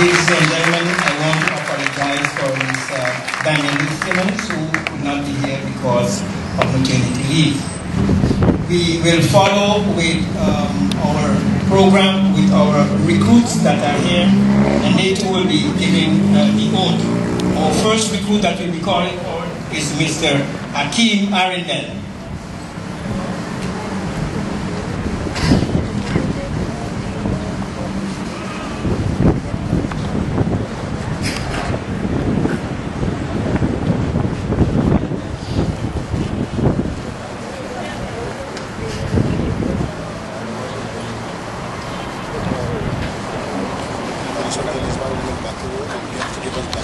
Ladies and gentlemen, I want to apologize for Ms. Uh, Danielle Simmons, who could not be here because of maternity leave. We will follow with um, our program with our recruits that are here, and they too will be giving uh, the oath. Our first recruit that we'll be calling for is Mr. Arizona, that is why we went back to work and we have to give us back.